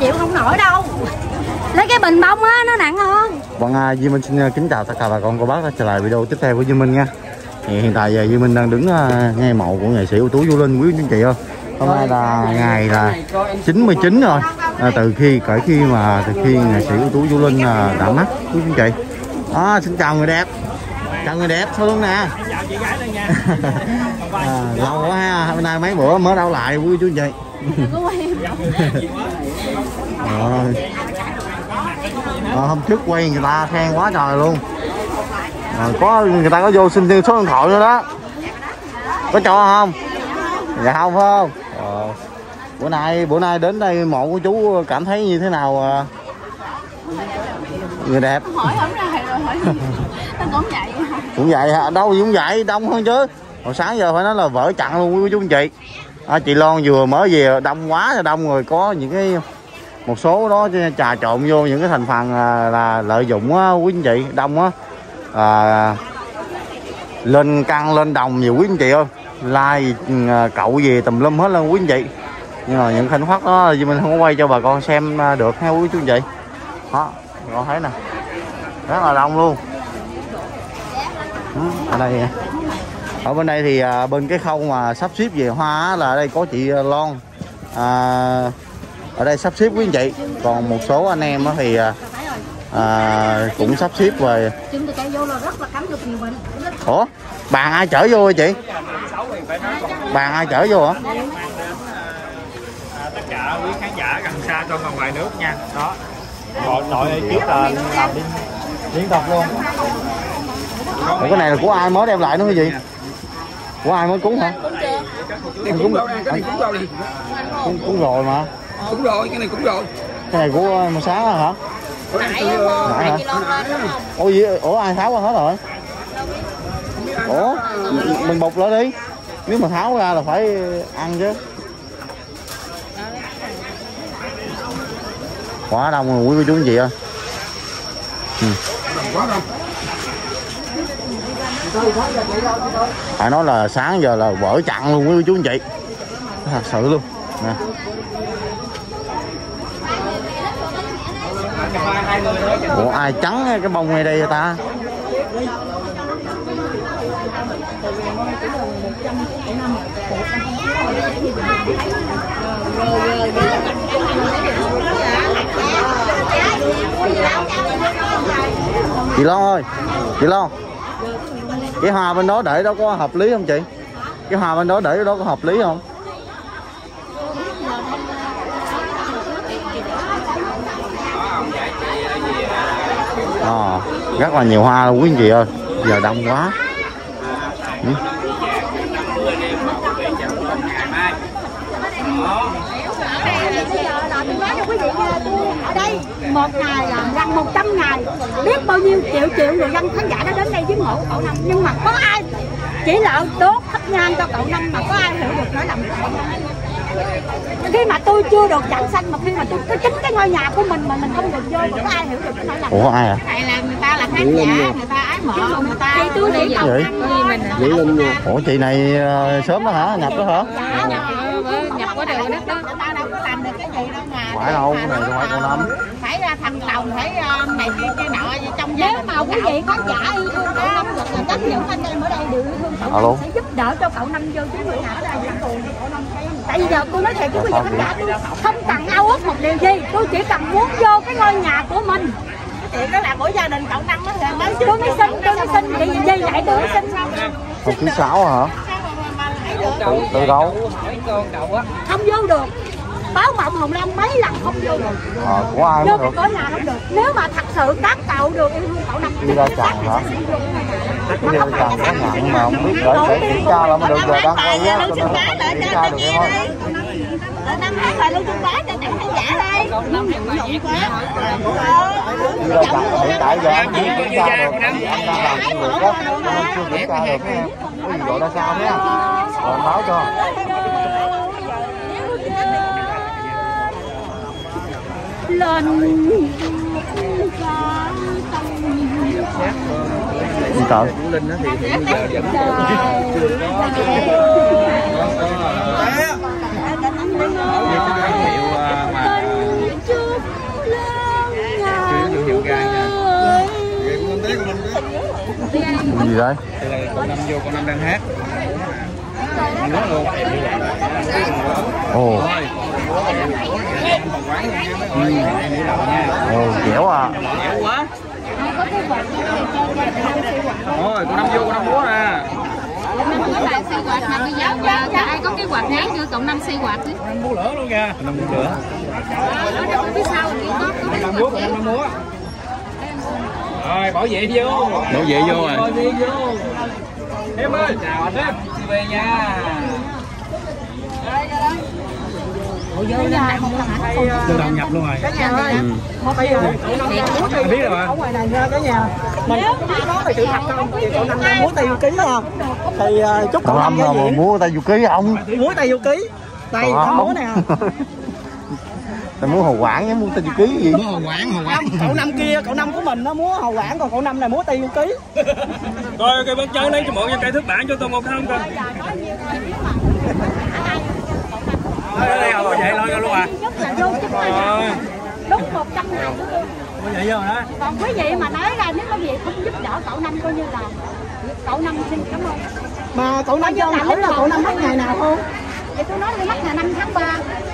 chịu không nổi đâu. Lấy cái bình bông á nó nặng hơn. Bọn à, Duy Minh xin à, kính chào tất cả bà con cô bác đã trở lại video tiếp theo của Duy Minh nha. Thì hiện tại giờ Duy Minh đang đứng à, ngay mộ của nghệ sĩ ưu tú Du Linh quý anh chị ơi. Hôm nay là ngày là 99 rồi. À, từ khi kể khi mà từ khi nghệ sĩ ưu tú Du Linh đã mất quý anh chị. À, xin chào người đẹp. Chào người đẹp sao luôn nè. À, lâu quá ha hôm nay mấy bữa mới đâu lại quý chú anh chị? Rồi. Ờ, hôm trước quay người ta khen quá trời luôn. Rồi, có người ta có vô xin số điện thoại nữa đó. Có cho không? Dạ không phải không? Ờ. bữa nay bữa nay đến đây mộ của chú cảm thấy như thế nào à? người đẹp. Hỏi không ra rồi hỏi tao cũng vậy. Cũng vậy hả? Đâu cũng vậy đông hơn chứ. Hồi sáng giờ phải nói là vỡ chặn luôn quý chú anh chị à, chị Loan vừa mới về đông quá là đông rồi. Có những cái một số đó trà trộn vô những cái thành phần là, là lợi dụng á quý anh chị đông á. À, lên căng lên đồng nhiều quý anh chị ơi. Like à, cậu về tùm lum hết luôn quý anh chị. Nhưng mà những khoảnh khắc đó thì mình không có quay cho bà con xem à, được ha quý chú anh chị? Đó con thấy nè. Rất là đông luôn. Ừ, ở đây nè ở bên đây thì à, bên cái khâu mà sắp xếp về hoa á, là ở đây có chị Lon à, ở đây sắp xếp quý anh chị. Còn một số anh em á thì à, à, cũng sắp xếp về. Ủa? Bàn ai chở vô hả chị? Bàn ai chở vô hả? À, tất cả quý khán giả gần xa trong và ngoài nước nha. Đó. Đội ở trước là làm liên liên tục luôn. Ủa, cái này là của ai mới đem lại nữa cái gì của ai mới cúng hả? Cúng cúng, cúng, cúng rồi mà. Cũng rồi cái này cũng rồi. Cái này của mà sáng hả? Nãy hả? ủa gì? Ủa ai tháo qua hết rồi? Ủa mình bục lại đi. Nếu mà tháo ra là phải ăn chứ. Quá đông rồi quý cô chú anh chị ơi. Ừ. quá đâu phải nói là sáng giờ là vỡ chặn luôn quý cô chú anh chị. Thật sự luôn. Nè. Ủa, ai trắng cái bông ngay đây vậy ta? Chị Long ơi, chị Long cái hoa bên đó để đó có hợp lý không chị? Cái hoa bên đó để đó có hợp lý không? À, rất là nhiều hoa luôn quý anh chị ơi. Giờ đông quá. Ừ. bây ở đây một ngày là gần 100 ngày biết bao nhiêu triệu triệu người dân khán giả đã đến đây với mộ cậu năm nhưng mà có ai chỉ là đốt thắp nhang cho cậu năm mà có ai hiểu được nói làm cậu năm khi mà tôi chưa được chặn xanh mà khi mà tôi cái chính cái ngôi nhà của mình mà mình không được vô mà có ai hiểu được cái nỗi lòng ủa ai à này là người ta là khán giả người ta ái mộ người ta thì tôi đi cậu Vậy? năm mình ủa chị này ờ, sớm đó hả nhập đó hả nhập qua đường đất đó phải đâu cái này không phải con năm phải ra thành lòng phải ờ, này kia kia nọ trong gia nếu mà quý vị khán giả yêu thương cậu năm hoặc là tất những anh em ở đây đều yêu thương cậu năm sẽ giúp đỡ cho cậu năm vô chứ người nào ở đây còn cậu năm tại vì giờ tôi nói thiệt với quý vị khán giả tôi không cần ao ước một điều gì. Tôi chỉ cần muốn vô cái ngôi nhà của mình. Chị đó là mỗi gia đình cậu năm á mới tôi mới xin tôi mới xin vì vậy tôi mới xin không thứ sáu hả? Từ đâu? Không vô được báo mộng hồng lam mấy lần không vô được ờ, của ai vô cái cõi nhà không được nếu mà thật sự các cậu được yêu thương cậu năm đi ra chàng hả cái ra chàng có nhận mà không biết để để kiểm tra là mới được giờ đang quay á cho nên kiểm tra được em ơi năm hát lại luôn bá cho chẳng khán giả đây nhộn quá đi ra chàng hiện tại giờ anh chưa kiểm tra được anh đang làm công việc nên chưa kiểm tra được có gì gọi ra sao nhé rồi báo cho lên Vũng Tàu Vũ Linh thì hiện giờ vẫn còn chưa có gì vậy? Từ đây con Năm vô, con Năm đang hát ồ. Ồ dẻo à. Dẻo quá. Thôi con năm vô con năm múa nè ai có cái quạt ngán chưa cộng năm xây quạt chứ Năm múa lửa luôn kìa. năm múa lửa ở đâu phía sau chỉ có có Năm còn năm múa. Rồi bảo vệ vô. bảo vệ vô rồi Bảo vệ vô. Em ơi, chào anh em. Đi về nha. Tôi đồng nhập luôn rồi. Anh biết rồi mà. ở ngoài này nha cả nhà. Mình có về sự thật không? Thì cậu năm múa tay vô ký nha. Thì uh, chúc cậu năm là diễn mua tay du ký không? Múa tay vô ký. Năm múa nè tay múa hồ quảng mua tay du ký gì múa quán hồ năm cậu năm kia cậu năm của mình nó múa hầu quảng còn cậu năm này múa tay vô ký Rồi cái bác cháu lấy cho mọi người cây thước bản cho tôi một không coi. Đây vệ lo cho luôn à. Rồi. đúng một trăm ngày của tôi Bảo vệ vô đó. còn quý vị mà nói ra nếu có gì không giúp đỡ cậu năm coi như là cậu năm xin cảm ơn mà cậu năm cho hỏi là cậu năm mất ngày nào không thì tôi nói là mất ngày 5 tháng 3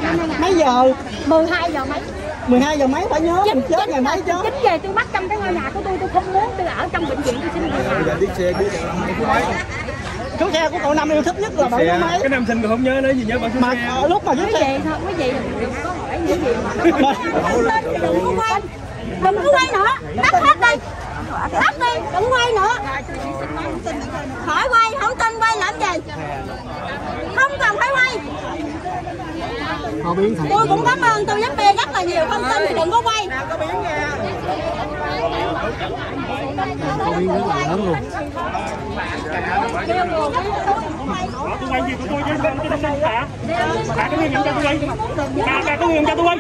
năm 2000 mấy giờ? 12 giờ mấy. 12 giờ mấy? Phải nhớ mình chết ngày mấy chứ? chính về tôi bắt trong cái ngôi nhà của tôi tôi không muốn tôi ở trong bệnh viện tôi xin nghỉ giờ đi xe đi số xe của cậu năm yêu thích nhất là bảy số mấy. Cái năm sinh còn không nhớ nữa gì nhớ bảo số mà xe. lúc mà dưới quý xe vị thôi quý vị đừng có hỏi những gì mà đừng có quay đừng có quay nữa. Tắt hết đi tắt đi đừng quay nữa. Khỏi quay không tin quay làm gì? Không cần phải quay. Tôi cũng cảm ơn tôi giúp bia rất là nhiều không tin thì đừng có quay Tôi quay gì của tôi chứ không cho hả? Bạn có nguyên cho tôi quay. Bạn bạn có nguyên cho tôi quay.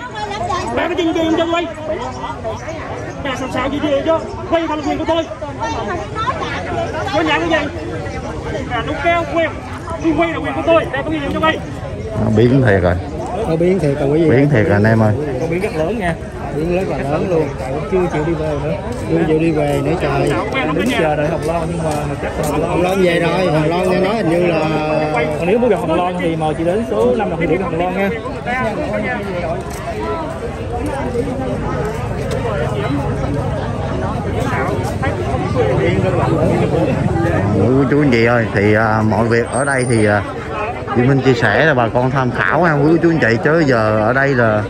Bạn có chuyên chuyên cho tôi quay. Bạn sao sao gì gì chứ? Quay không quyền của tôi. Có nhà cái gì? Là đúng keo quen. Tôi quay là quyền của tôi. Bà có nguyên cho quay. biến thiệt rồi biến thiệt rồi cái gì biến thiệt rồi anh em ơi Còn rất lớn nha biến rất là lớn luôn cậu chưa chịu đi về nữa chưa chịu đi về nữa trời đứng chờ đợi Hồng Loan nhưng mà chắc là Hồng Loan. Hồng Loan về rồi Hồng Loan nghe nói hình như là Còn nếu muốn gặp Hồng Loan thì mời chị đến số 5 đồng địa điểm Hồng Loan nha. Ủa, chú anh chị ơi thì à, mọi việc ở đây thì à, Duy Minh chia sẻ là bà con tham khảo ha quý cô chú anh chị chứ giờ ở đây là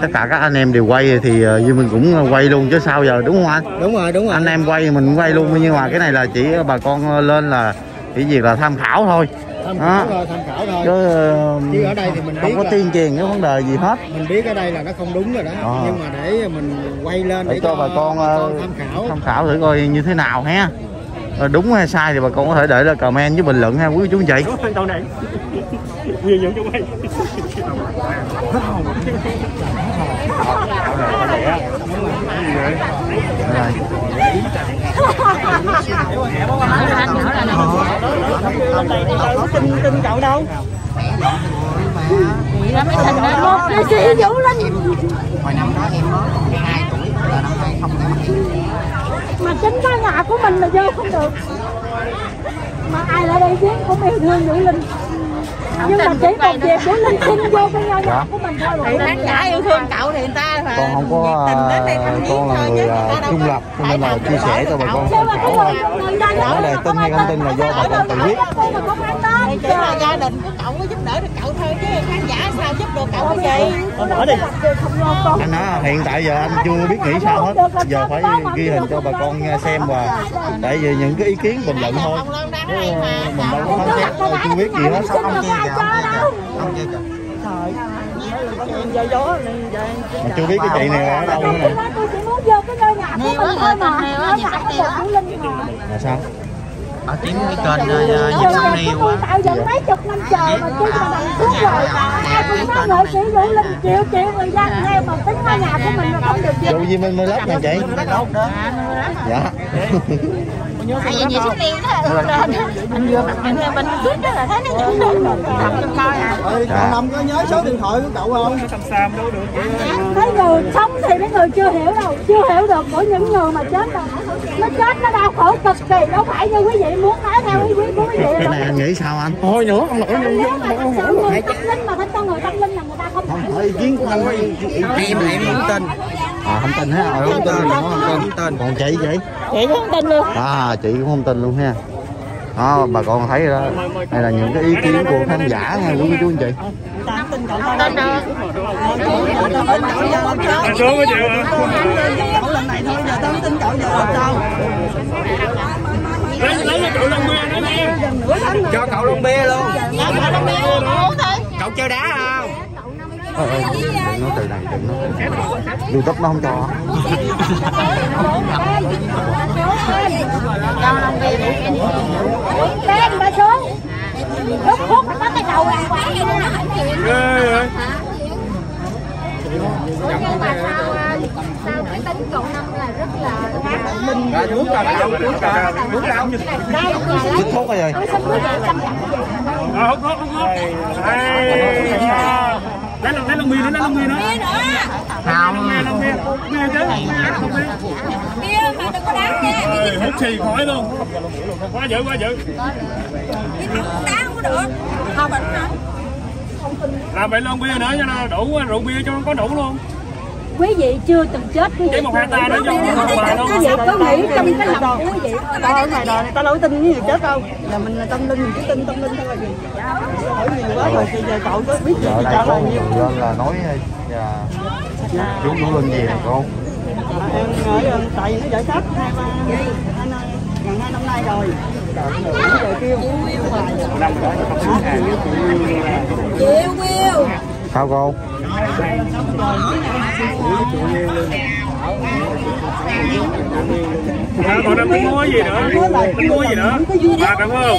tất cả các anh em đều quay thì à, Duy Minh cũng quay luôn chứ sao giờ đúng không anh? Đúng rồi đúng rồi. Anh em quay mình cũng quay luôn nhưng mà cái này là chỉ bà con lên là chỉ việc là tham khảo thôi. Tham khảo thôi tham khảo thôi. Chứ, ờ, Chứ ở đây thì mình không biết có tuyên truyền cái vấn đề gì hết. Mình biết ở đây là nó không đúng rồi đó. Ờ. nhưng mà để mình quay lên để cho bà con, ờ, tham khảo. tham khảo thử coi như thế nào ha Ờ, đúng hay sai thì bà con có thể để lại comment với bình luận ha quý chú anh chị Tàu này. Nguyên nhận cho quay. Đây. tin tin cậu đâu một nghệ sĩ Vũ Linh hồi năm đó em mới còn 12 tuổi là năm nay không có của mình là vô không được. Mà ai lại đây viếng cũng yêu thương Vũ Linh. Nhưng mà chỉ còn việc Vũ Linh xin vô cái ngôi nhà của mình thôi. Thì khán giả yêu thương cậu thì người ta phải con không có con là người à, trung lập cho nên là chia sẻ cho bà con khảo thôi Nói là tin hay không tin là do bà con tự biết thì chỉ là gia đình của cậu có giúp đỡ được cậu thôi chứ khán giả sao giúp được cậu cái gì mở đi. Anh nói hiện tại giờ anh chưa biết nghĩ sao hết. Giờ phải ghi hình cho bà con nghe xem và tại vì những cái ý kiến bình luận thôi. Mà mình đâu có phán xét đâu, chưa biết gì hết. Ông kia kìa ông kia kìa mà chưa biết cái chị này ở đâu nữa nè. Tôi chỉ muốn vô cái ngôi nhà của mình thôi mà Linh mà sao ở kiếm cái kênh uh, Rồi Nhật Sông nhà Niêu của tôi á tạo dựng mấy chục năm trời mà chưa cho bằng suốt rồi. Ai cũng nói nghệ sĩ Vũ Linh chịu chịu người dân theo mà tính qua nhà của mình mà không được gì. Dù gì mình mới lắp nè chị? Dạ tại vì nhiều xuống liền đó anh vừa mặt mình mình suýt đó là thấy nó nhảy lên tập cho coi à. Còn năm có nhớ số điện thoại của cậu không? Xăm đâu được. Mấy người sống thì mấy người chưa hiểu đâu. Chưa hiểu được của những người mà chết đâu. Nó chết nó đau khổ cực kỳ. Đâu phải như quý vị muốn nói theo quý vị của quý vị Cái đâu này anh nghĩ sao anh? thôi nữa ông nội nếu mà thật sự người tâm linh mà phải con người tâm linh là người ta không Không phải ý kiến của anh. Em em không tin À không tin ha, ờ, không tin thì nó không tin. Còn chị chị? chị không tin luôn. À chị cũng không tin luôn ha. Đó, bà con thấy đó đây là những cái ý kiến của khán giả nha quý chú anh chị. Cho cậu Long Bia đó nha cho cậu lon bia luôn. Cậu chơi đá không Ờ, ờ, đừng nói từ này đừng nói youtube nó không cho bé đi ba xuống lúc hút nó có cái đầu ăn quả vậy nè Ghê vậy nhưng mà sao sao cái tính cậu năm là rất là rồi uống cà uống cà uống đâu chích thuốc hay gì Ờ, hút hút hút hút Ê, à. Lấy lon lấy lon bia nữa, lấy lon bia nữa. Không Bia, lon bia. Bia chứ. Lon bia. Bia mà đừng có đắng nha. Hút xì khỏi luôn. Quá dữ quá dữ. Đắng không có được. Không bệnh hả làm vậy lon bia nữa cho nó đủ rượu bia cho nó có đủ luôn quý vị chưa từng chết quý vị một hai tay nữa cho quý vị có nghĩ trong cái lòng quý vị tao ngoài đời này tao đâu có tin cái gì chết đâu. Là mình là tâm linh mình chỉ tin tâm linh thôi. Là gì hỏi nhiều quá rồi thì giờ cậu có biết gì giờ thì đây trả lời nhiều người lên là nói dạ, chú đủ linh gì nè cô. Em ở tại vì nó giải thích hai ba anh ơi gần hai năm nay rồi. Nó giờ kêu chịu Will sao cô à, còn tính mua gì nữa? Tính mua gì nữa? Bà cảm ơn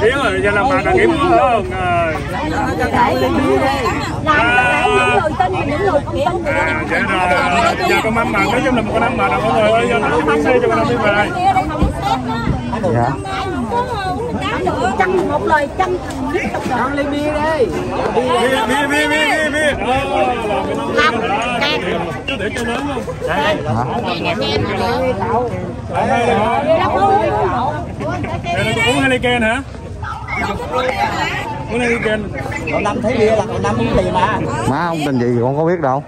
thiếu rồi giờ làm bà đã kiểm mua không? Rồi làm có thể những người tin và những người không tin thì à, rồi giờ con năm mà nói chung là một con năm mà đâu mọi người ơi cho nó xe cho con năm đi về. dạ chân một lời chân thành nhất trong đời bia bia bia bia bia bia không chứ để cho lớn luôn đây đây uống Heineken hả uống Heineken cậu năm thấy bia là cậu năm uống liền mà. Má không tin gì con có biết đâu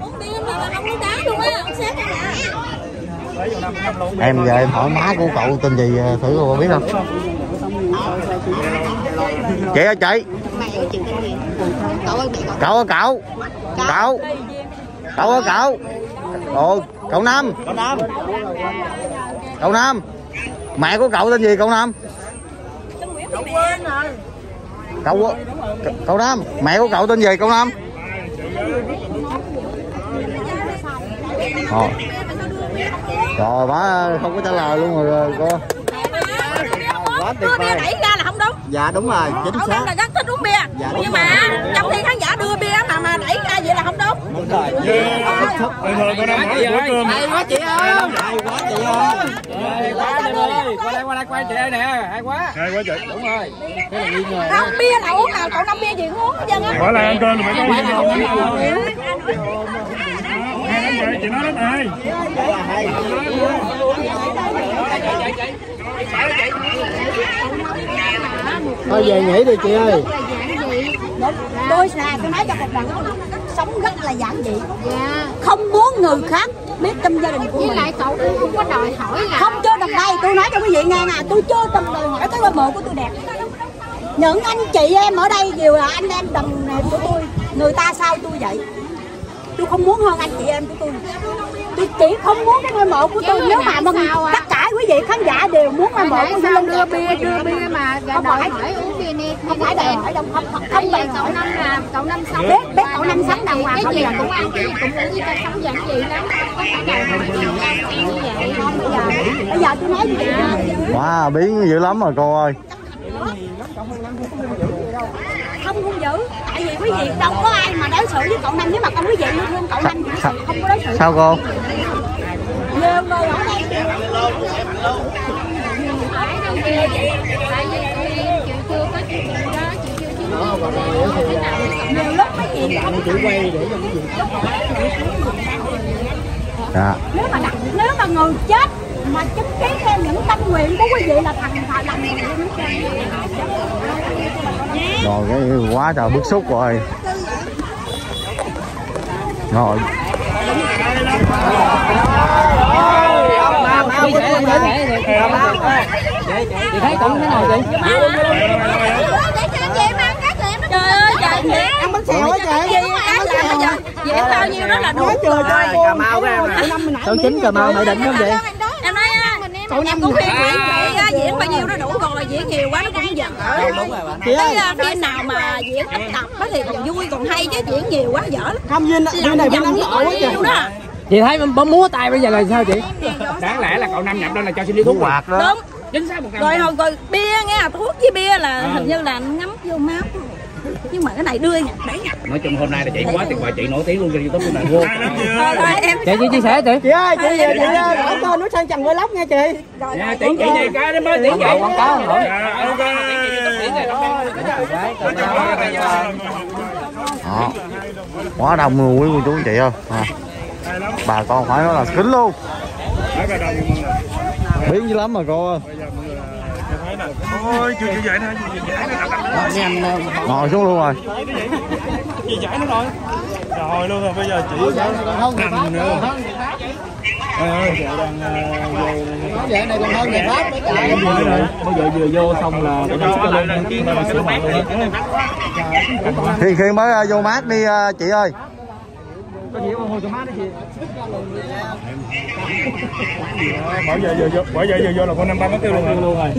uống bia mà mà không uống đá luôn á ông xếp cái em giờ em hỏi má của cậu tin gì ờ, thử cô biết không? Chị ơi chị. Cậu ơi cậu. Cậu. Cậu ơi cậu. Ồ cậu năm cậu năm mẹ của cậu tên gì cậu năm cậu quên rồi cậu cậu năm mẹ của cậu tên gì cậu năm Ồ. Trời má không có trả lời luôn rồi cô. quá tuyệt đưa bia vời. đẩy ra là không đúng. Dạ đúng rồi chính cậu xác. năm là rất thích uống bia. Dạ, đúng nhưng mà trong khi khán giả đưa bia mà mà đẩy ra vậy là không đúng. Đúng rồi. Bình thường con năm hỏi bữa cơm quá chị ơi. Hay quá chị ơi. Qua đây qua đây quay chị đây nè. Hay quá. Chị. Không bia nào uống nào cậu năm bia gì uống hết trơn á. Hỏi lại ăn cơm thì phải có gì đâu hay lắm vậy chị nói đó này thôi về nghỉ đi chị ơi. Tôi là tôi nói cho một ông sống rất là giản dị. Dạ không muốn người khác biết trong gia đình của với mình lại cậu cũng không có đòi hỏi là không cho đằng đây tôi nói cho quý vị nghe nè tôi chưa từng đòi hỏi cái mộ của tôi đẹp. Những anh chị em ở đây đều là anh em đồng này của tôi người ta sao tôi vậy tôi không muốn hơn anh chị em của tôi. Tôi chỉ không muốn cái ngôi mộ của tôi. nếu mà mừng tất cả quý vị khán giả đều muốn ngôi mộ của tôi đưa bia đưa bia mà Không đòi phải. hỏi uống bia nè không phải đòi hỏi đâu. Không không, không đòi cậu năm là cậu năm sống Biết- biết cậu năm sống đàng hoàng cái không gì giờ. cũng ăn cái gì cũng uống với ta sống giản dị lắm. Không có phải đòi hỏi nhiều ăn như vậy không bây giờ bây giờ tôi nói nè. Wow, biến dữ lắm rồi cô ơi. Không hung dữ. Tại vì quý vị đâu có ai mà đối xử với cậu năm nếu mà con quý vị yêu thương cậu năm thì không có đối xử. Sao cô? Nhiều người ở đây tại vì chị chưa có chuyện đó. Chị chưa nhiều lúc mấy chị dạ. Nếu mà đặt nếu mà người chết mà chứng kiến theo những tâm nguyện của quý vị là thành thà làm người rồi cái quá trời bức xúc rồi rồi chị thấy cũng thế nào chị trời ơi trời ăn bánh xèo á trời ăn bánh xèo bao nhiêu đó là đủ rồi cà mau của em nè sáu chín cà mau nội định không vậy cậu em cũng khuyên chị chị á, diễn bao nhiêu nó đủ rồi diễn nhiều quá nó cũng giận. Ơi à, khi nào mà diễn ít tập á thì còn vui còn hay chứ diễn nhiều quá dở lắm. Không duyên duyên này nắng độ quá đó. Chị thấy bấm múa tay bây giờ là sao chị? Đáng lẽ là cậu năm nhập lên là cho xin đi thuốc quạt đó. Đúng. Chính xác một rồi hồi rồi bia nghe thuốc với bia là hình như là ngấm vô máu nhưng mà cái này đưa nha. Đấy nha nói chung hôm nay là chị quá tuyệt vời chị nổi tiếng luôn trên youtube của mình luôn thôi thôi em. Chị chị chia sẻ chị. Chị ơi chị chị chị đổ tên nó sang chồng vlog nha chị. Dạ, tiễn chị gì cái đó mới tiễn chị quảng cáo không? Nổi Dạ, ok. đó quá đông luôn quý cô chú chị ơi. À. bà con phải nói là kính luôn. Biến dữ lắm mà cô ơi Ôi, chưa chưa vậy thôi, chưa vậy nữa. ngồi xuống luôn rồi Chị giải nó rồi. Rồi luôn rồi, bây giờ chỉ nằm nữa. Ơi ơi, giờ đang vậy này còn hơn ngày pháp Bây giờ vừa vô xong là tụi sẽ lên sửa khi khi mới ờ, vô mát đi ờ, chị ơi có gì không hồi cho má đó chị Bởi giờ vô, bởi giờ vừa vô là con năm ba mất tiêu luôn rồi. Luôn rồi.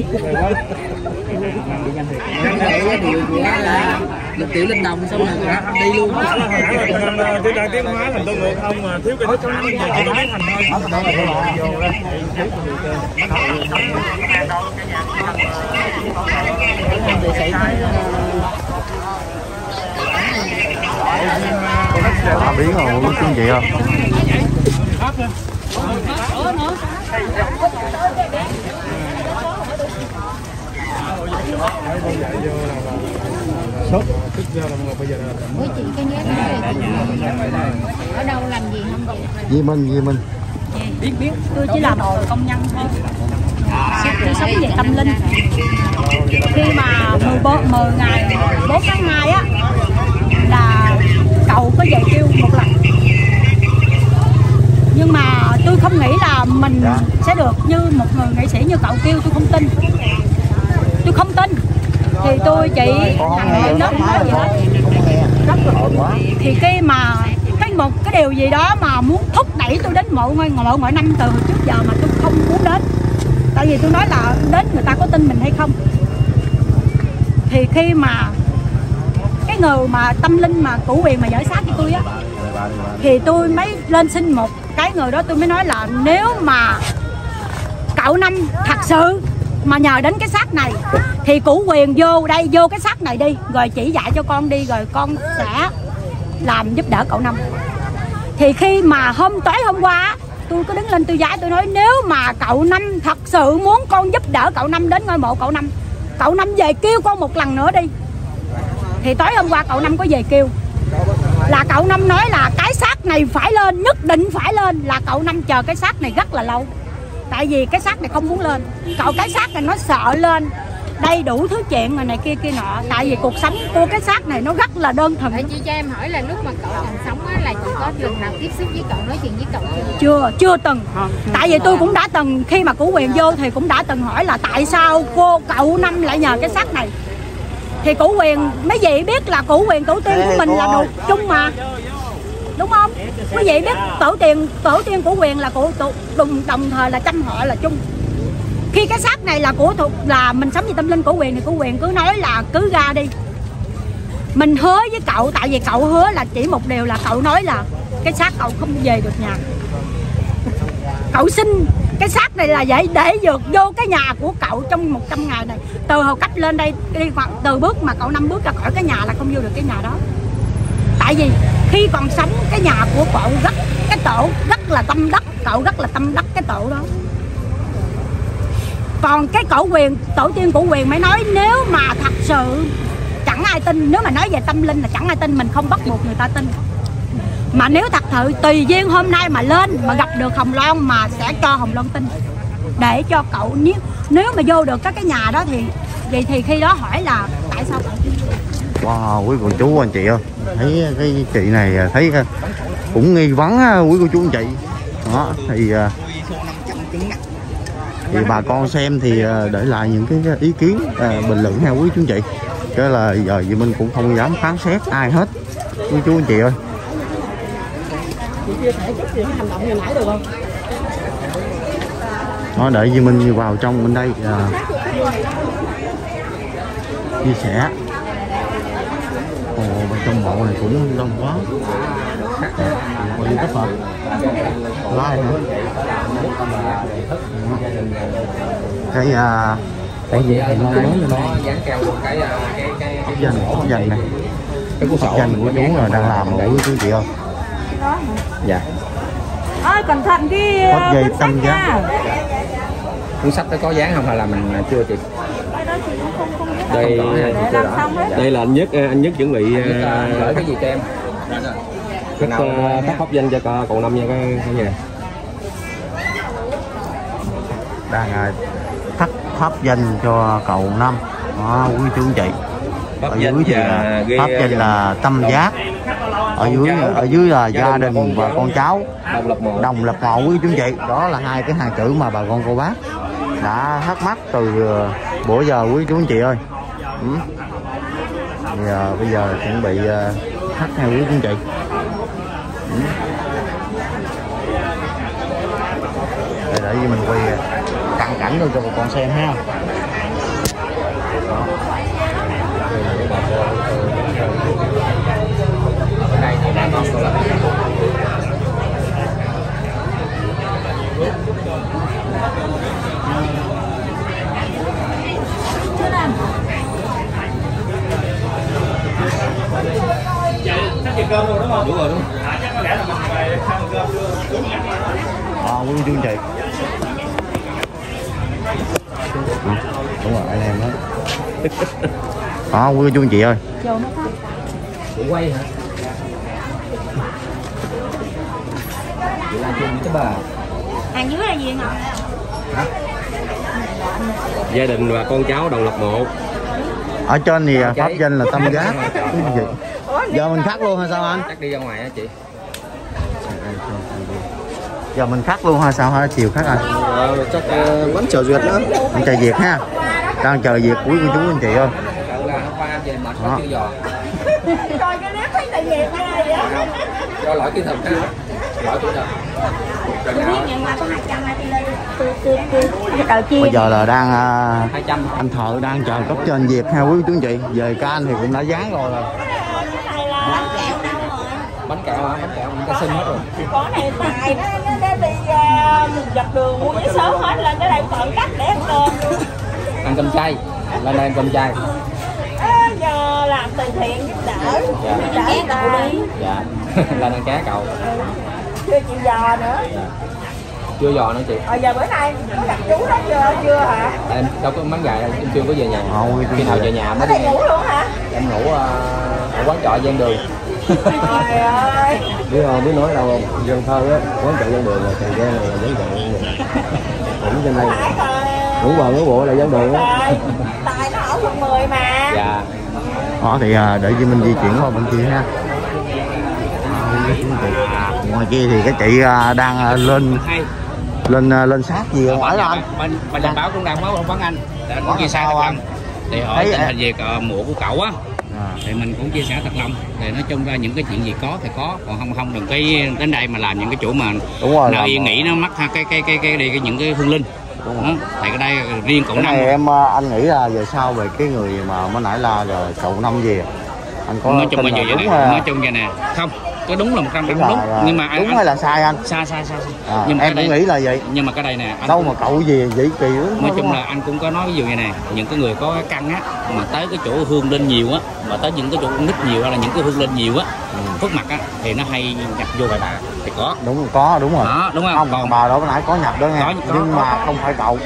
một triệu linh đồng xong rồi đi luôn Chứ đang tiến hóa thành tôi ngược không mà thiếu cái thức ăn giờ chỉ biết thành thôi. Vô đó. Bà biến rồi chú anh chị ơi Sốt, tức ra là bây giờ là Ủa chị. Cái nhớ ở đâu làm gì không Di Minh Di Minh. Tôi chỉ làm công nhân thôi. Tôi sống về tâm linh. Khi mà 14 10 ngày 4 tháng 2 á cậu có về kêu một lần. Nhưng mà tôi không nghĩ là mình sẽ được như một người nghệ sĩ như cậu kêu tôi không tin. Tôi không tin. Thì tôi chỉ đó không? nói gì hết thì khi mà cái một cái điều gì đó mà muốn thúc đẩy tôi đến mộ ngôi mộ mỗi năm từ trước giờ mà tôi không muốn đến. Tại vì tôi nói là đến người ta có tin mình hay không. Thì khi mà người mà, tâm linh mà cũ quyền mà giải sát cho tôi á, thì tôi mới lên xin một cái người đó, tôi mới nói là nếu mà cậu năm thật sự mà nhờ đến cái xác này, thì cũ quyền vô đây, vô cái xác này đi, rồi chỉ dạy cho con đi, rồi con sẽ làm giúp đỡ cậu năm. Thì khi mà hôm tối hôm qua tôi có đứng lên tôi giải tôi nói nếu mà cậu năm thật sự muốn con giúp đỡ cậu năm, đến ngôi mộ cậu năm cậu năm về kêu con một lần nữa đi thì tối hôm qua cậu năm có về kêu. Là cậu năm nói là cái xác này phải lên nhất định phải lên. Là cậu năm chờ cái xác này rất là lâu. Tại vì cái xác này không muốn lên. Cậu cái xác này nó sợ lên. Đây đủ thứ chuyện rồi này kia kia nọ. Tại vì cuộc sống của cái xác này nó rất là đơn thuần. Chị cho em hỏi là lúc mà cậu còn sống á là chị có lần nào tiếp xúc với cậu nói chuyện với cậu chưa? chưa chưa từng. Tại vì tôi cũng đã từng khi mà củ quyền vô thì cũng đã từng hỏi là tại sao cô cậu năm lại nhờ cái xác này thì củ quyền mấy vị biết là củ quyền tổ tiên của mình là đồ chung mà. Đúng không? Quý vị biết tổ tiên tổ tiên của quyền là của tổ, đồng, đồng thời là trăm họ là chung. Khi cái xác này là của thuộc là mình sống vì tâm linh của quyền thì của quyền cứ nói là cứ ra đi. Mình hứa với cậu tại vì cậu hứa là chỉ một điều là cậu nói là cái xác cậu không về được nhà. Cậu xin cái xác này là vậy, để dược vô cái nhà của cậu trong 100 ngày này. Từ hồi cách lên đây, đi khoảng từ bước mà cậu năm bước ra khỏi cái nhà là không vô được cái nhà đó. Tại vì khi còn sống, cái nhà của cậu rất, cái tổ rất là tâm đắc, cậu rất là tâm đắc cái tổ đó. Còn cái cổ quyền, tổ tiên của quyền mới nói, nếu mà thật sự chẳng ai tin, nếu mà nói về tâm linh là chẳng ai tin, mình không bắt buộc người ta tin mà nếu thật sự tùy duyên hôm nay mà lên mà gặp được hồng loan mà sẽ cho hồng loan tin. Để cho cậu nếu nếu mà vô được các cái nhà đó thì vậy thì khi đó hỏi là tại sao cậu Wow, quý cô chú anh chị ơi. Thấy cái chị này à, thấy à, cũng nghi vấn quý cô chú anh chị. Đó, thì à, thì bà con xem thì để lại những cái ý kiến à, bình luận ha quý chú anh chị. Cái là giờ thì mình cũng không dám phán xét ai hết. Quý chú anh chị ơi chia sẻ chút gì hành động như nãy được không nó để Duy Minh vào trong bên đây à, chia sẻ ồ bên trong mộ này cũng đông quá quay tất hả like hả cái à cái gì thì nó lớn lên dán keo một cái cái cái cái pháp cái pháp này cái cuốn pháp sổ danh của chú là đang làm của chú chị không dạ. Ơi cẩn thận cái pháp dây tâm giá. cuốn sách đó có dán không hay là mình chưa chị? Đây hết. Đây là anh nhất anh nhất chuẩn bị à, uh, gửi cái gì cho em? Các các pháp danh cho cậu năm nha cả nhà. Đang à, thắt pháp danh cho cậu năm đó quý chú chị. Ở dưới thì là pháp danh là tâm giác ở dưới ở dưới là gia đình và con cháu đồng lập mộ quý chú chị đó là hai cái hàng chữ mà bà con cô bác đã thắc mắc từ ờ, bữa giờ quý chú chị ơi. Ừ. thì, ờ, bây giờ chuẩn bị ờ, thắt theo quý chú chị. Ừ. để để mình quay cận cảnh luôn cho bà con xem ha đây thì bà con cô là đúng rồi đúng à, quý chú anh chị Ừ, đúng rồi anh em đó. Đó quý chú anh chị ơi. Quay hả chị làm chung với bà. Hàng dưới là gì ngọc? Gia đình và con cháu đồng lập một. Ở trên thì à, pháp danh là tâm giác. Anh giờ mình khắc luôn hay sao anh? Chắc đi ra ngoài á chị. Giờ mình khắc luôn hay sao? Hả chiều khắc anh chắc vẫn chờ duyệt nữa đang chờ việc ha. Đang chờ việc quý cô chú anh chị ơi. Cậu là hôm qua về mệt quá Đó. chưa giò. Rồi cái nếp thấy tại vì ai vậy do lỗi kỹ thuật ha lỗi kỹ thuật rồi nào nhận qua có 200 ai đi lên cái tờ chia bây giờ là đang à, hai trăm. anh thợ đang chờ cấp trên việc ha quý anh chị. Về ca anh thì cũng đã dán rồi rồi. Bánh kẹo hả? Bánh kẹo. Mình ta xin hết rồi. Có này tài nó nó, nó đi uh, dọc đường mua sớm hết lên cái đây còn cắt để ăn cơm. Luôn ăn cơm chay. Lên đây ăn cơm chay. À, nhờ làm từ thiện giúp đỡ. Dạ. giúp đỡ người ta dạ. Lên ăn cá cậu chưa chịu giò nữa. Chưa giò nữa chị. Ờ giờ bữa nay có gặp chú đó chưa chưa hả? Em đâu có bán gà đâu em chưa có về nhà. Ôi, khi nào về nhà mới đi ngủ luôn hả? Em ngủ ờ, ở quán trọ gian đường. Trời ơi. Biết không biết nói đâu không? Dân thơ á quán chợ dân đường là trần giang này là dân đường cũng trên đây ngủ bờ ngủ bộ là dân đường á. Tài nó ở quận 10 mà. Dạ. Đó thì à, để cho mình di chuyển qua bên kia ha ngoài kia thì cái chị à, đang à, lên lên à, lên sát gì không? Phải anh bên bên nhà báo cũng đang báo phóng anh. Để anh Có chia sẻ sao thật lòng. Để hỏi tình em- hình về ờ, mộ của cậu á à, thì mình cũng chia sẻ thật lòng. Thì nói chung ra những cái chuyện gì có thì có còn không không đừng cái đến đây mà làm những cái chỗ mà đúng rồi làm- yên nghỉ nó mắc ha cái cái cái cái đi cái những cái hương linh. Đúng đó. rồi. thì cái đây riêng cậu cái năm. này em anh nghĩ là về sau về cái người mà mới nãy la là cậu năm gì? Anh có nói chung là như vậy đúng nè nói chung vậy nè. Không cái đúng là một trăm Đúng đúng, nhưng mà anh, đúng anh, hay là sai anh? Sai sai sai, sai. à, nhưng mà em cũng đây nghĩ là vậy. Nhưng mà cái đây nè anh đâu mà cậu gì vậy kỳ lắm nói chung là anh cũng có nói ví dụ như này những cái người có cái căn á mà tới cái chỗ hương lên nhiều á mà tới những cái chỗ nít nhiều hay là những cái hương lên nhiều á Ừ. phước mặt á thì nó hay nhập vô bài bà thì có. Đúng có đúng rồi. Đó đúng không, không còn bà đó nãy có nhập đó nghe Có, có, nhưng có, mà có. không phải cậu.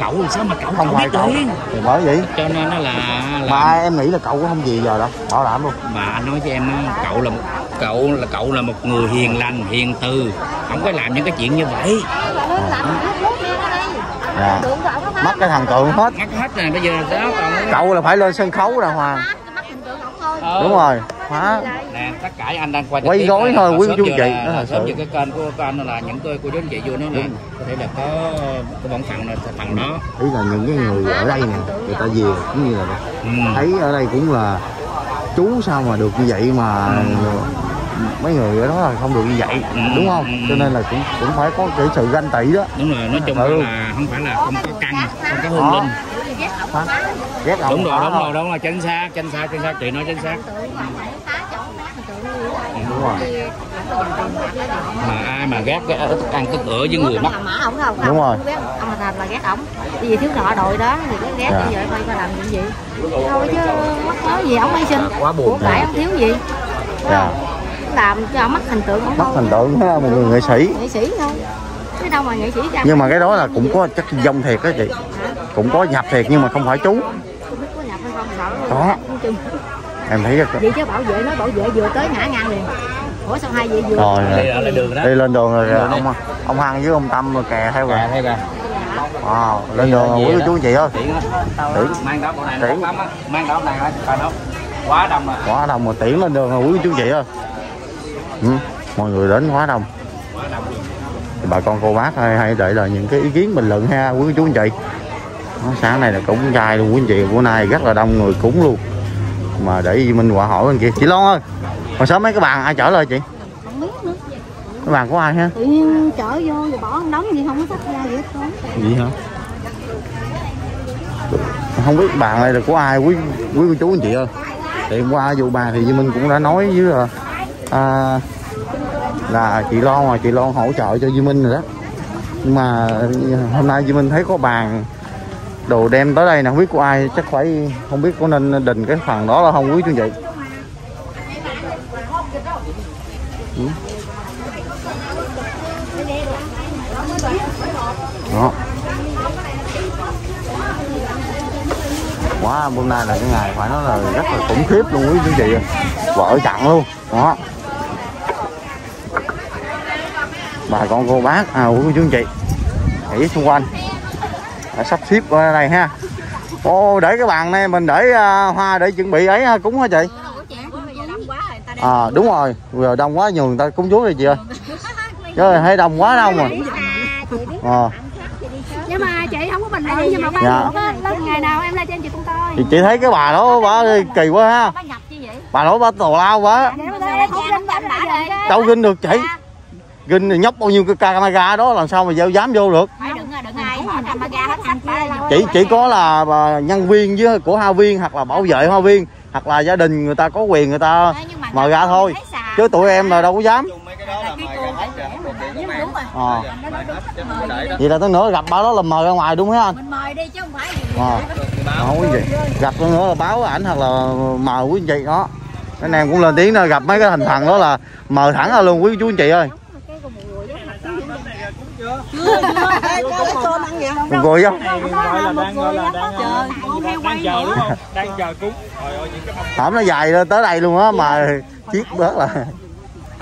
Cậu làm sao mà cậu không cậu phải biết cậu. thì bởi vậy. Cho nên nó là, là mà em nghĩ là cậu cũng không gì giờ đâu bảo đảm luôn. Mà anh nói cho em á, cậu là một cậu là cậu là một người hiền lành hiền từ. Không có làm những cái chuyện như vậy. Dạ. Mất cái thần tượng hết. Ngắt hết rồi bây giờ đó còn cậu là phải lên sân khấu đàng hoàng. Ờ. đúng rồi phá nè tất cả anh đang quay Quay gói thôi, quý chú chị, đó là sớm giờ cái kênh của cô anh là những tôi cô chú anh chị vô nó là có thể là có cái bổn phận là phần đó. Ý là những cái người ở đây nè người ta về cũng như là ừ. thấy ở đây cũng là chú sao mà được như vậy mà mấy người ở đó là không được như vậy Ừ. đúng không Ừ. cho nên là cũng cũng phải có cái sự ganh tị đó đúng rồi nói chung Ừ. là không phải là không có căn không có hương Đó. linh Hả? ghét ổng đúng rồi đúng rồi đúng rồi chính xác chính xác chính xác chị nói chính xác đúng rồi mà ai mà ghét cái ăn tức ở với người mất làm mã ổng không Đúng rồi. ông thành là ghét ổng vì thiếu nợ đội đó thì cái ghét Dạ. như vậy quay qua làm chuyện gì thôi chứ mất nói gì ổng hy sinh quá buồn. của cải ông thiếu gì dạ làm cho mất hình tượng ổng mất hình tượng ha, một người nghệ sĩ. Nghệ sĩ thôi chứ đâu mà nghệ sĩ ra. Nhưng mà cái đó là cũng có chắc dông thiệt đó chị. Cũng có nhập thiệt nhưng mà không phải chú. Không biết có nhập hay không sợ Có. Nói chung, em thấy cái- vậy chứ bảo vệ nói bảo vệ vừa tới ngã ngang liền. Ủa sao hai vậy vừa rồi đi ở lại đường đó. Đi lên đường rồi đường ông ông hăng với ông tâm rồi kè theo rồi. Thấy kìa à, lên đường rồi quý chú chị ơi. Á. Tiện. mang đó bộ này Tiện. nó lắm á. Mang đó này á coi đó quá đông à quá đông mà tiễn lên đường rồi quý chú chị ơi ừ, mọi người đến quá đông. Bà con cô bác hay, hay để lại những cái ý kiến bình luận ha quý chú anh chị. Sáng này là cũng trai luôn quý anh chị. Bữa nay rất là đông người cúng luôn. Mà để Minh quả hỏi bên kia. Chị Loan ơi hồi sớm mấy cái bàn ai chở lên chị? Không biết nữa. Cái bàn của ai ha? Tự nhiên chở vô rồi bỏ đống gì không có sách ra gì hết gì hả? Không biết bàn này là của ai quý quý cô chú anh chị ơi. Thì qua vụ bà thì Duy Minh cũng đã nói với à, à, là chị Loan mà chị Loan hỗ trợ cho Duy Minh rồi đó. Nhưng mà hôm nay Duy Minh thấy có bàn đồ đem tới đây nè không biết của ai chắc phải không biết có nên đình cái phần đó là không quý chú vậy. Ừ. đó. Quá hôm nay là cái ngày phải nói là rất là khủng khiếp luôn quý chú chị vợ chặn luôn. Đó. Bà con cô bác à quý chú anh chị nghĩ xung quanh. À, sắp xếp ở đây ha. Ô để cái bàn này mình để à, hoa để chuẩn bị ấy ha, cúng hả chị? À đúng rồi giờ đông quá nhiều người ta cúng chúa rồi chị ơi. Chứ thấy đông quá đông rồi à, nhưng mà chị không có bình luận nhưng mà Dạ. ngày nào em lên cho em chị cũng coi. Thì chị thấy cái bà đó bà kỳ quá ha. Bà vậy? Bà đó bà tào lao quá. Nếu mà em không lên bả bả đi đâu ginh được chị ginh nhóc bao nhiêu cái camera đó làm sao mà dám dám vô được? Phải đừng đừng ai mở camera hết sách bả lên chỉ chỉ có là bà nhân viên với của hoa viên hoặc là bảo vệ hoa viên hoặc là gia đình người ta có quyền người ta mời ra thôi. chứ tụi em là đâu có dám. À. đó vậy là tới nữa gặp bà đó là mời ra ngoài đúng không? Anh mình mời đi chứ không phải gì. À. không có gì? Gặp nữa là báo ảnh hoặc là mời quý anh chị đó. Anh em cũng lên tiếng đó gặp mấy cái thành phần đó là mời thẳng ra luôn quý chú anh chị ơi cười không gọi là đang gọi là đang đang, đang chờ đúng không? Đang chờ cúng trời ơi những cái mâm hổng nó dài lên tới đây luôn á mà chiếc bớt là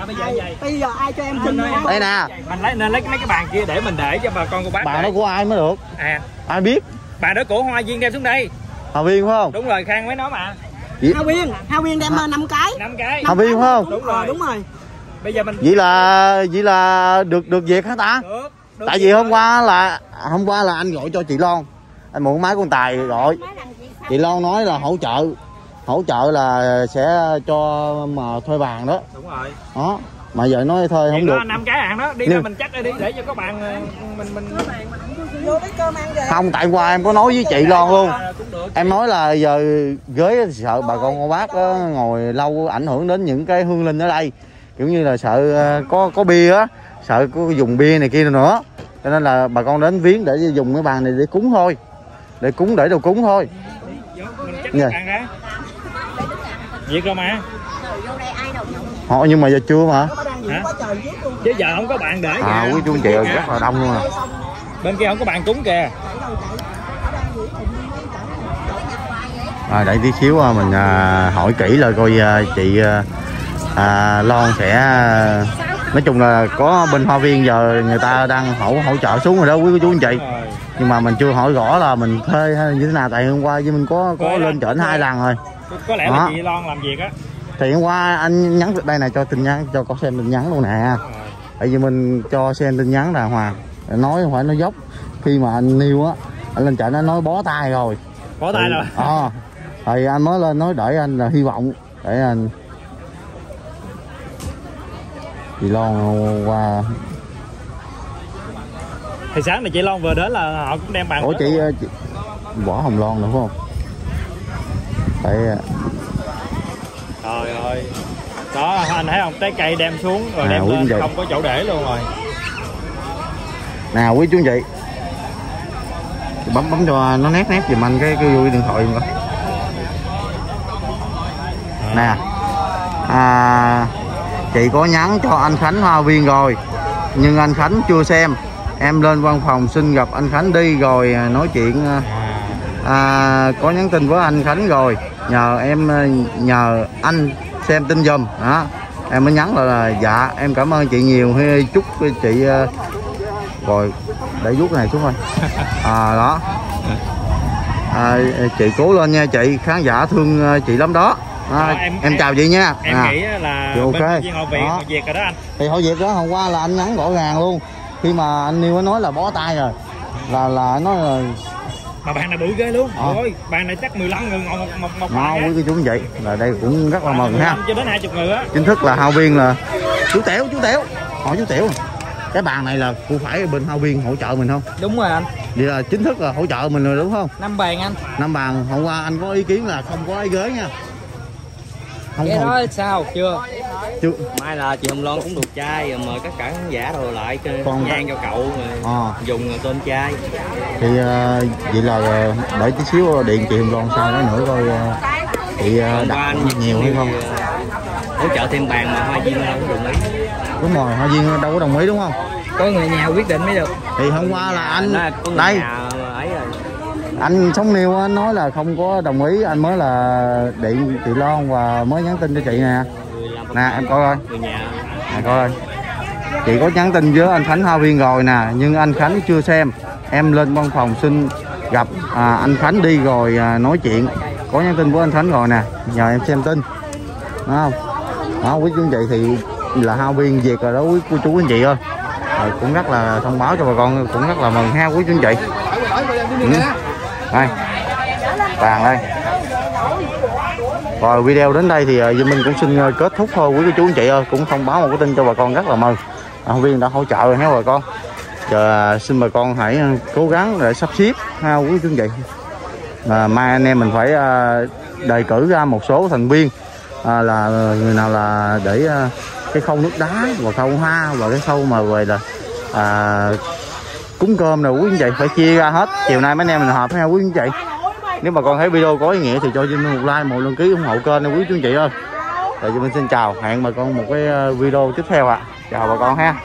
bây giờ vậy bây giờ ai cho em xin đây nè. Mình lấy nên lấy mấy cái bàn kia để mình để cho bà con cô bác bàn đó của ai mới được? À. Ai biết? Bàn đó của hoa viên đem xuống đây. Hà Viên phải không? Đúng rồi khang mới nói mà. Hà Quyên Hà Quyên đem năm cái. Năm cái. Hà Viên phải không? Đúng Ờ, rồi đúng rồi. Bây giờ mình vậy là vậy là được được việc hả ta? Được, được tại vì hôm qua là hôm qua là anh gọi cho chị Loan. Anh mượn máy con tài gọi. Chị Loan nói là hỗ trợ hỗ trợ là sẽ cho mà thuê bàn đó. Đúng rồi. Đó mà giờ nói thôi không được. đó năm cái hàng đó đi Nhưng- ra mình chắc đi để cho các bạn ờ, mình mình vô lấy cơm ăn về. Không tại qua em có nói với chị Loan luôn. À, cũng được. Em nói là giờ ghế sợ bà con cô bác á, ngồi lâu ảnh hưởng đến những cái hương linh ở đây. Kiểu như là sợ ờ, có có bia á sợ có dùng bia này kia nữa cho nên là bà con đến viếng để dùng cái bàn này để cúng thôi. Để cúng để đồ cúng thôi. Dạ. việc rồi mà họ nhưng mà giờ chưa mà. Hả? Chứ giờ không có bạn để à quý chú chị ơi, rất là đông luôn à. Bên kia không có bạn cúng kìa. À, để tí xíu à, mình à, hỏi kỹ là coi à, chị à, à, Lon sẽ à, nói chung là có bên hoa viên giờ người ta đang hỗ hỗ trợ xuống rồi đó quý cô chú anh chị. Nhưng mà mình chưa hỏi rõ là mình thuê hay như thế nào tại hôm qua với mình có có Thuê lên trển hai lần rồi. có lẽ là Đó. chị Lon làm việc á. Thì hôm qua anh nhắn đây này cho tin nhắn cho con xem tin nhắn luôn nè. Tại vì mình cho xem tin nhắn đàng hoàng. Nói không phải nói dốc. Khi mà anh nêu á anh lên trển nó nói bó tay rồi. Có tay rồi. ờ. Thì anh mới lên nói đợi anh là hy vọng để anh chị Lon qua. Thì sáng này chị Lon vừa đến là họ cũng đem bạn ủa chị, luôn. chị võ hồng loan phải không? Tại ờ, trời ơi. Đó anh thấy không? Trái cây đem xuống rồi À, đem lên không có chỗ để luôn rồi. Nào quý chú anh chị. Bấm bấm cho nó nét nét giùm anh cái cái vui điện thoại giùm coi. Nè. À, chị có nhắn cho anh Khánh Hoa Viên rồi. Nhưng anh Khánh chưa xem. Em lên văn phòng xin gặp anh Khánh đi rồi à, nói chuyện à, à, có nhắn tin với anh Khánh rồi. Nhờ em à, nhờ anh xem tin giùm đó em mới nhắn là, là dạ em cảm ơn chị nhiều. Hay chúc chị rồi để vuốt này xuống thôi à đó. À, chị cố lên nha chị. Khán giả thương chị lắm đó à, em, em- chào chị nha. em à. nghĩ là Thì ok. bên viên họ việc rồi đó anh. Thì hội việc đó hôm qua là anh nhắn rõ ràng luôn. Khi mà anh có nói là bó tay rồi là là anh nói là mà bạn này bự ghê luôn. Ờ. ôi bạn này chắc 15 người ngồi một một một á. quý cô chú như vậy. Là đây cũng rất là mừng ha. 15 cho đến 20 người á. Chính thức là hao viên là chú tiểu chú tiểu. Hỏi chú tiểu. Cái bàn này là cô phải bên hao viên hỗ trợ mình không? Đúng rồi anh. Vậy là chính thức là hỗ trợ mình rồi đúng không? Năm bàn anh. Năm bàn. Hôm qua anh có ý kiến là không có ai ghế nha không? cái đó sao chưa? Chưa. Mai là chị Hồng Loan cũng được chai rồi mời tất cả khán giả rồi lại cho Còn- nhang cho cậu rồi à, dùng tên chai. Thì ờ, vậy là ờ, để tí xíu điện chị Hồng Loan sau đó nữa coi chị qua đặt nhiều hay không? hỗ trợ thêm bàn mà hoa viên đâu cũng đồng ý. Đúng rồi hoa viên đâu có đồng ý đúng không? Có người nhà quyết định mới được. Thì hôm qua là anh có đây nhà anh sống niêu á, nói là không có đồng ý. Anh mới là điện chị Loan và mới nhắn tin cho chị nè. Nè em coi coi. Nè coi coi. Chị có nhắn tin với anh Khánh Hoa Viên rồi nè nhưng anh Khánh chưa xem. Em lên văn phòng xin gặp à, anh Khánh đi rồi à, nói chuyện. Có nhắn tin với anh Khánh rồi nè nhờ em xem tin. Đúng không? Đó quý chú anh chị thì là hao Viên việc rồi đó quý cô chú anh chị ơi. Rồi cũng rất là thông báo cho bà con cũng rất là mừng ha quý chú anh chị. Ừ đây. Vàng đây. Rồi video đến đây thì ờ, Duy Minh cũng xin ờ, kết thúc thôi. Quý cô chú anh chị ơi cũng thông báo một cái tin cho bà con rất là mừng. À, viên đã hỗ trợ rồi nhé bà con? Giờ ờ, xin bà con hãy cố gắng để sắp xếp ha quý chú anh chị. À, mai anh em mình phải à, đề cử ra một số thành viên à, là người nào là để à, cái khâu nước đá và khâu hoa và cái khâu mà về là à, cúng cơm nào quý anh chị phải chia ra hết. Chiều nay mấy anh em mình họp nhau quý anh chị nếu mà con thấy video có ý nghĩa thì cho mình một like, một đăng ký ủng hộ kênh nha quý chú anh chị ơi. Rồi Duy mình xin chào, hẹn bà con một cái ờ, video tiếp theo ạ. Chào bà con ha.